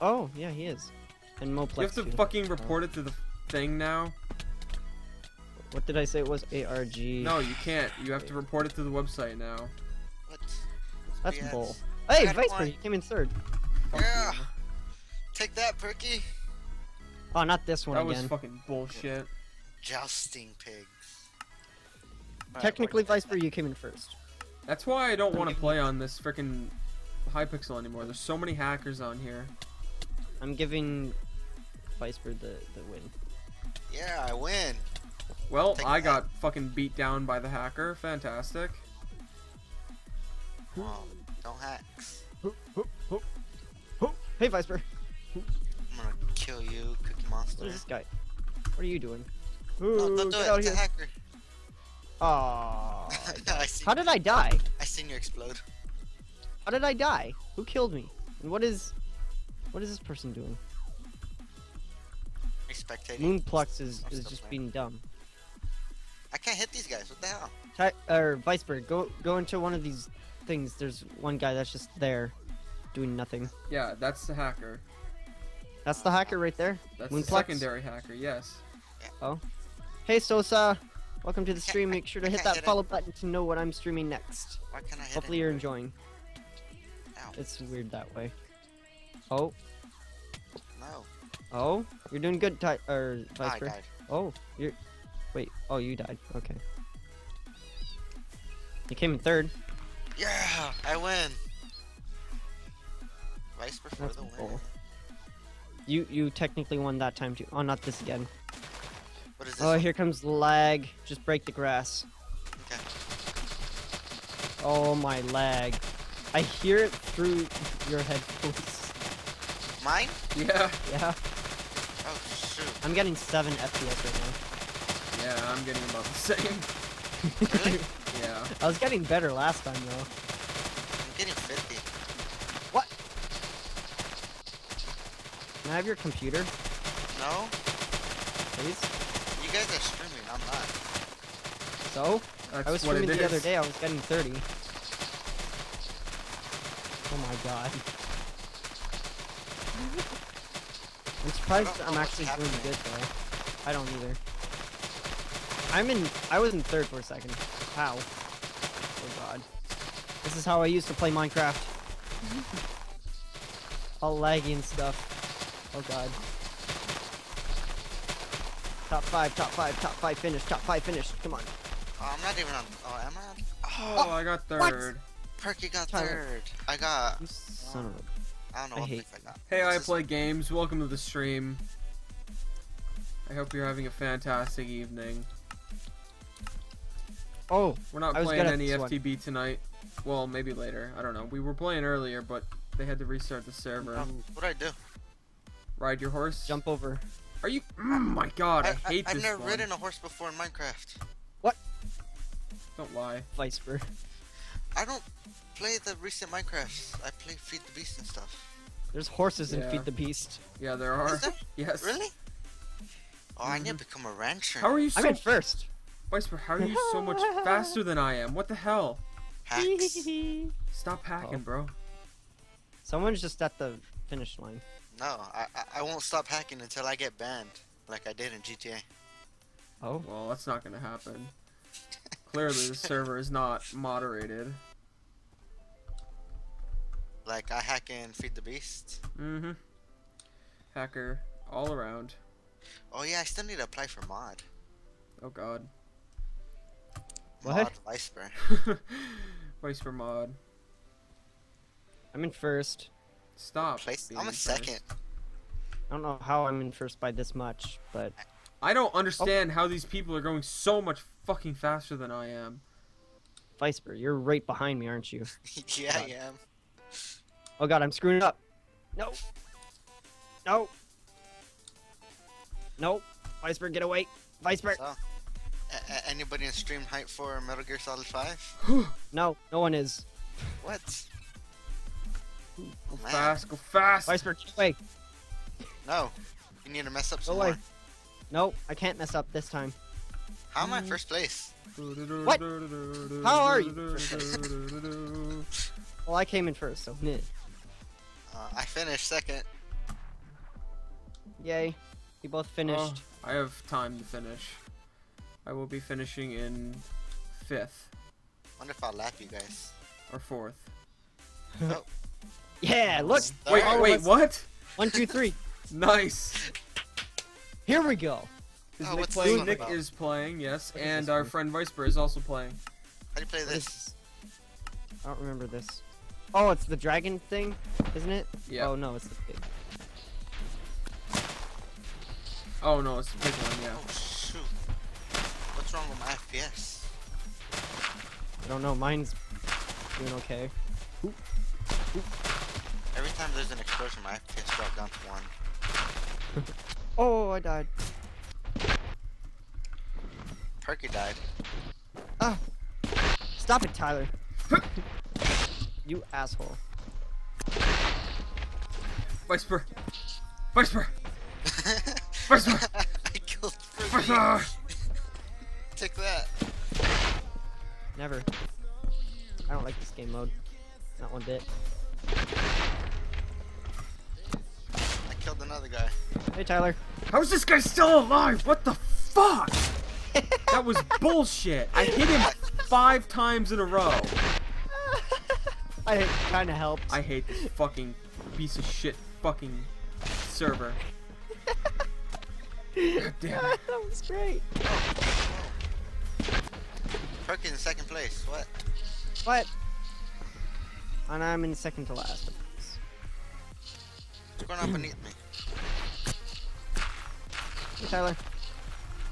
Oh, yeah, he is. And Moplex You have to too. fucking oh. report it to the thing now. What did I say it was? ARG. No, you can't. You have to report it to the website now. What? That's BS. bull. Hey, got Viper, one. you came in third. Fuck Yeah. you. Take that, Perky. Oh, not this one That was fucking bullshit. Jousting pigs. Alright, Technically, what- Viper, you came in first. That's why I don't want to play on this freaking Hypixel anymore. There's so many hackers on here. I'm giving Viper the, the win. Yeah, I win. Well, Take I that. got fucking beat down by the hacker. Fantastic. Oh, don't hacks. Hey, Viper. I'm gonna kill you, Cookie Monster. What is this guy? What are you doing? No, Ooh, don't do get it. out It's a hacker. Aw. I seen. How did I die? I seen you explode. How did I die? Who killed me? And what is... What is this person doing? Me spectating. Moonplex is, is just playing. being dumb. I can't hit these guys. What the hell? Ty or Viceberg, go go into one of these things. There's one guy that's just there, doing nothing. Yeah, that's the hacker. That's the hacker right there. That's Moonplex? the secondary hacker. Yes. Oh? Hey Sosa, welcome to the stream. Make sure to hit that hit it. follow button to know what I'm streaming next. Why can't I hit Hopefully it? you're enjoying. Ow. It's weird that way. Oh, No. oh, you're doing good, Ty or I died. Oh, you're. Wait. Oh, you died. Okay. You came in third. Yeah, I win. Vysper That's the win. bull. You you technically won that time too. Oh, not this again. What is this? Oh, one? here comes lag. Just break the grass. Okay. Oh my lag. I hear it through your headphones. Mine? Yeah. Yeah. Oh shoot. I'm getting 7 FPS right now. Yeah, I'm getting about the same. Really? Yeah. I was getting better last time though. I'm getting 50. What? Can I have your computer, No? please? You guys are streaming. I'm not. So? That's I was streaming the other day, I was getting 30. Oh my god. I'm surprised I'm actually doing good though. I don't either. I'm in. I was in third for a second. How? Oh god. This is how I used to play Minecraft. All laggy and stuff. Oh god. Top five, top five, top five finish, top five finish. Come on. Oh, I'm not even on. Oh, am I on? Oh, I got third. What? third. Perky got Tyler. third. I got. You son of a. I don't know I what hate pick I got. Hey, I This is- play games. Welcome to the stream. I hope you're having a fantastic evening. Oh, We're not I playing any this one. FTB tonight. Well, maybe later. I don't know. We were playing earlier, but they had to restart the server. um, What'd I do? Ride your horse. jump over. Are you? Oh my god, I, hate I've this never one. ridden a horse before in Minecraft. What? Don't lie. Vysper. I don't play the recent Minecrafts. I play Feed the Beast and stuff. There's horses in Feed the Beast. Yeah, there are. Is there? Yes. Really? Oh, I need to Mhm. become a rancher. How are you so? I'm first. Vysper, how are you so much faster than I am? What the hell? Hacks. Stop hacking, Oh. bro. Someone's just at the finish line. No, I, I I won't stop hacking until I get banned, like I did in GTA. Oh. Well, that's not gonna happen. Clearly, the server is not moderated. Like I hack and Feed the Beast. Mm-hmm. Hacker all around. Oh yeah, I still need to apply for mod. Oh god. What? Mod Vysper. Vice for mod. I'm in first. Stop. Place. I'm a first. second. I don't know how I'm in first by this much, but I don't understand how these people are going so much fucking faster than I am. Vysper, you're right behind me, aren't you? yeah, I am. Oh god, I'm screwing up. No. No. No. Vysper, get away. Vysper. So, a- a- anybody in stream hype for Metal Gear Solid 5? No, no one is. What? Go Man. fast, go fast. Vysper, get away. No. You need to mess up some away. more. No, I can't mess up this time. How am I first place? What? How are you? Well, I came in first, so meh. Uh, I finished second. Yay. We both finished. Oh, I have time to finish. I will be finishing in fifth Wonder if I'll lap you guys. or fourth. oh. yeah, look. Third. Wait, all wait, what? One, two, three. Nice. Here we go. Is Oh, Nick playing? Nick about? is playing, yes, What is and our one? friend Vysper is also playing. How do you play this? I don't remember this. Oh, it's the dragon thing, isn't it? Yeah. Oh no, it's the pig. Oh no, it's the big one, yeah. Oh shoot. What's wrong with my FPS? I don't know. Mine's doing okay. Every time there's an explosion, my FPS drops down to one. Oh, I died. Perky died. Ah! Stop it, Tyler. you asshole. Vysper! Vysper! Vysper! I killed Perky. Vysper! Take that. Never. I don't like this game mode. Not one bit. I killed another guy. Hey, Tyler. How is this guy still alive? What the fuck? That was bullshit. I hit him five times in a row. I kind of helped. I hate this fucking piece of shit fucking server. God damn it. that was great. Perky in second place. What? What? And I'm in second to last. of. What's going on beneath me? Hey, Tyler.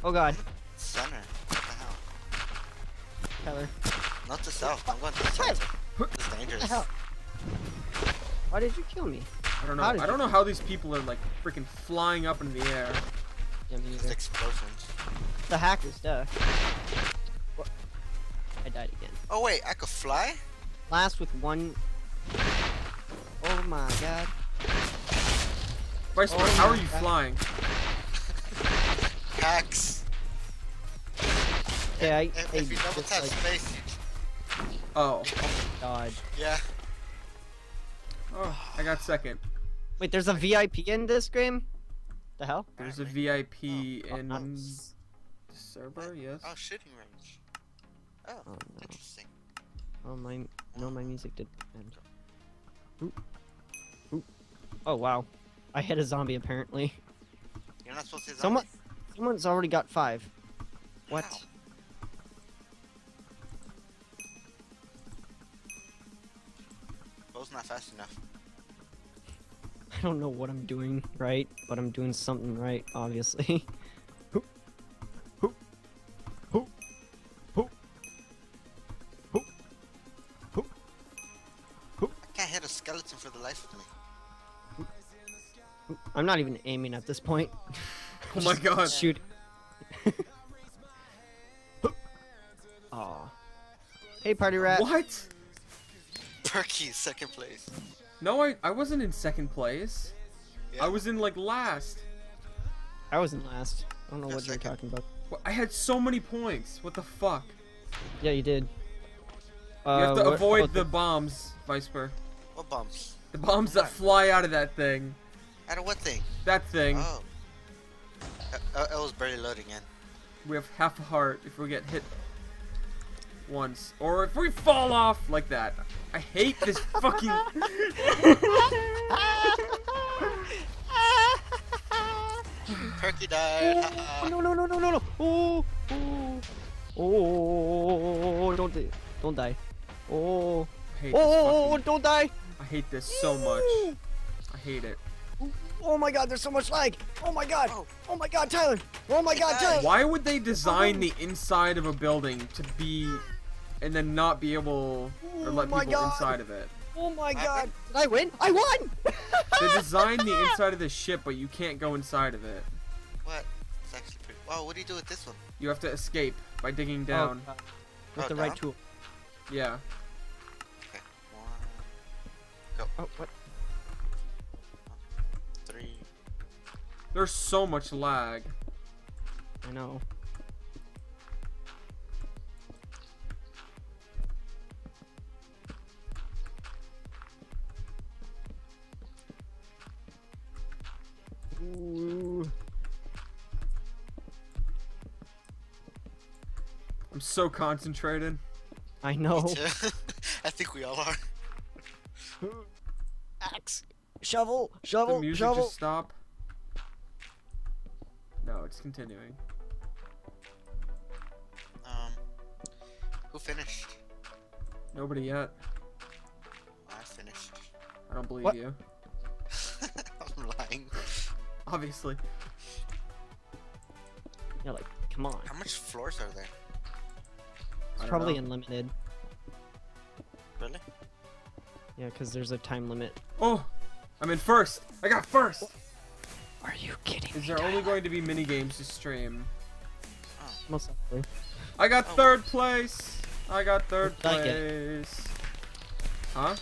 Oh God, Center. What the hell? Tyler. Not the south. I'm going to the center. It's What the hell? Why did you kill me? I don't know. How I don't know how these people are like freaking flying up in the air. Yeah, me neither. explosions. The hackers, duh. What? I died again. Oh wait, I could fly? Last with one. Oh my God. Vysper, Oh how are you God. flying? Hacks. Yeah, I, If, I if you double tap like, space, you... Oh. dodge. yeah. Oh, I got second. Wait, there's a VIP in this game? The hell? There's a VIP Oh, in uh, the server, yes. Oh, shooting range. Oh, Oh no. interesting. Oh my, no, my music did end. Ooh. Ooh. Oh wow. I hit a zombie apparently. You're not supposed to hit Someone, someone's already got five. What? How? Bow's not fast enough. I don't know what I'm doing right, but I'm doing something right, obviously. Hoop. Hoop. Hoop. Hoop. Hoop. Hoop. Hoop. I can't hit a skeleton for the life of me. Hoop. I'm not even aiming at this point. Oh my god. Shoot. Aw. Hey, party rat. What? Perky, second place. No, I, I wasn't in second place. Yeah. I was in like last. I was in last. I don't know Yeah, what you're talking about. Wha- I had so many points. What the fuck? Yeah, you did. You have to Uh, what- avoid oh, the bombs, Vysper. What bumps? The bombs that fly out of that thing. Out of what thing? That thing. Oh. Uh, it was barely loading in. We have half a heart if we get hit once. Or if we fall off like that. I hate this fucking... Perky died. Oh, no, no, no, no, no, no. Oh, oh, oh, don't, di- don't die. Oh, I hate oh, this oh, fucking... Oh, don't die. I hate this so much. I hate it. Oh my god, there's so much lag. Oh my god. Oh. Oh my god, Tyler. Oh my god, Tyler. Why would they design oh. the inside of a building to be... And then not be able... Or Oh let my people God. inside of it. Oh my god. happened? Did I win? I won. They designed the inside of the ship, but you can't go inside of it. What? It's actually pretty. Wow, what do you do with this one? You have to escape by digging Oh, down. God. With Oh, the right tool. Yeah. Okay. One, Oh, what? three. There's so much lag. I know. I'm so concentrated. I know. Me too. I think we all are. Axe, shovel, the shovel, music shovel. just stop. No, it's continuing. Um, who finished? Nobody yet. I finished. I don't believe What? you. I'm lying. Obviously. You're like, come on. How much floors are there? I It's probably know. unlimited. Really? Yeah, because there's a time limit. Oh, I'm in first. I got first. Are you kidding Is there only going to be mini games to stream? Most likely. I got Oh. third place. I got third Like place. Huh?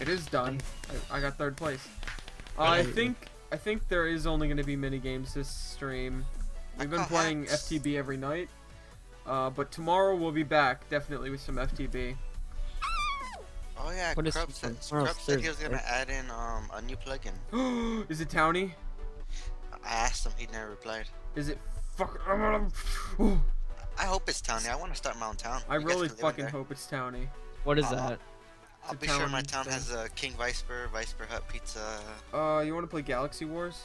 It is done. I, I got third place. I think I think there is only going to be mini games this stream. We've been playing. FTB every night. Uh, but tomorrow we'll be back definitely with some FTB. Oh yeah, What is Crub said, tomorrow's Crub said he was gonna add in um a new plugin. is it Towny? I asked him, he never replied. Is it fuck? I hope it's Towny. I want to start my own town. I You really can live in fucking hope it's Towny. What is Uh, that? I'll It's be sure my town town has a King Viper, Viper Hut Pizza. Uh, you want to play Galaxy Wars?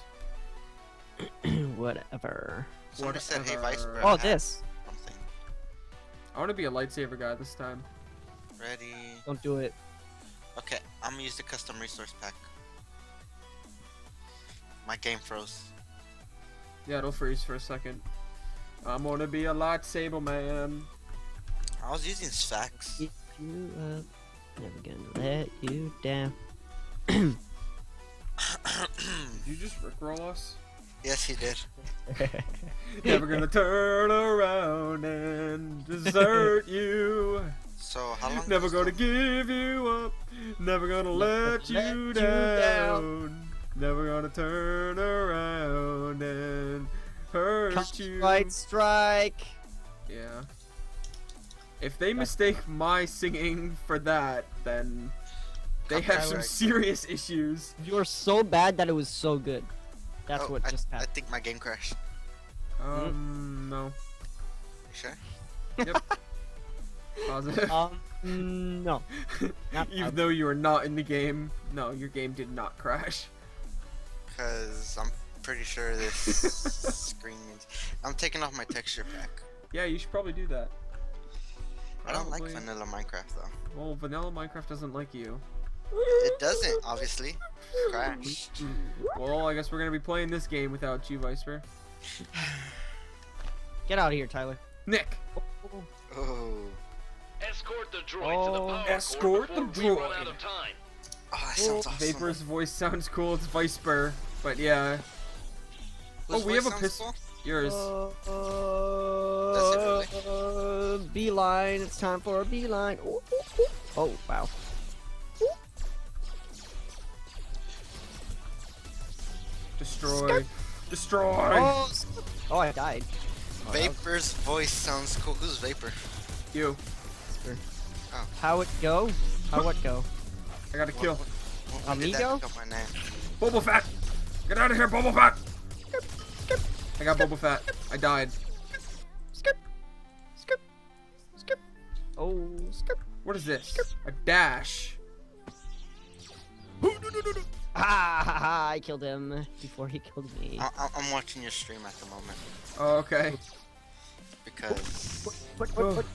Whatever. Somebody said, hey Whatever. Viper. Oh, I have this. Something. I want to be a lightsaber guy this time. Ready. Don't do it. Okay, I'm gonna use the custom resource pack. My game froze. Yeah, it'll freeze for a second. I'm gonna be a lightsaber man. I was using Sfax. You up. Never gonna let you down. Did you just rickroll us? Yes, he did. Never gonna turn around and desert you. So how long? Never gonna the- give you up. Never gonna let you let you down. down. Never gonna turn around and hurt you. Right strike. Yeah. If they mistake my singing for that, then they have some serious issues. You're so bad that it was so good. That's Oh, what I, just I think my game crashed. Um, no. You sure? Positive. um, no. not Even positive. though you are not in the game, no, your game did not crash. Cause I'm pretty sure this screen is. I'm taking off my texture pack. Yeah, you should probably do that. I don't like vanilla Minecraft though. Well, vanilla Minecraft doesn't like you. It doesn't, obviously. Crash. Well, I guess we're gonna be playing this game without you, Viper. Get out of here, Tyler. Nick, Oh. Escort the droid to the Oh. power Escort core the before we run droid. out of time. Oh, that sounds awesome. Vapor's voice sounds cool. It's Viper, but yeah, Whose Oh, we have a pistol. cool? yours. Uh, uh, beeline. It's time for a beeline. Ooh, ooh, ooh. Oh, wow. Destroy. Destroy. Oh, oh, I died. Oh, that was Vapor's voice sounds cool. Who's Vapor? You. weird. Oh. How it go? How it go? I got a kill. When did that Amigo? become my name? Boba Fett. Get out of here, Boba Fett. I got Boba Fett. I died. Skip. Skip. Skip. Oh, skip. What is this? A dash. Ah, ha, ha, I killed him before he killed me. I- I- I'm watching your stream at the moment Oh, okay. because What, what, what?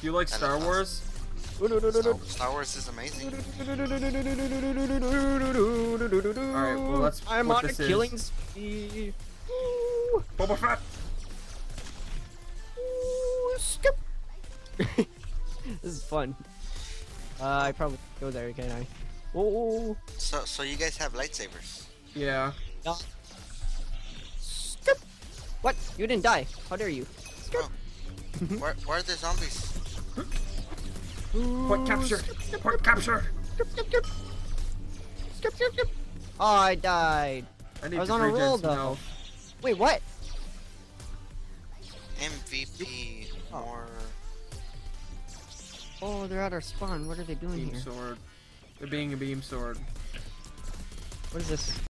Do you like That Star is Wars? Star, Star Wars is amazing. Alright, well, that's I'm on this a is. killing spree. Ooh, Boba Fett. ooh, skip. this is fun. Uh, I probably go there again. I. Oh, So, so you guys have lightsabers? Yeah. no. Skip. What? You didn't die? How dare you? Skip. Oh. Where, where are the zombies? Point capture. Point capture. Skip, skip, skip. Skip, skip, skip. Oh, I died. I need I was on a roll, though. health. Wait, what? MVP Oh. more. Oh, they're at our spawn. What are they doing Beam here? sword. They're being a beam sword. What is this?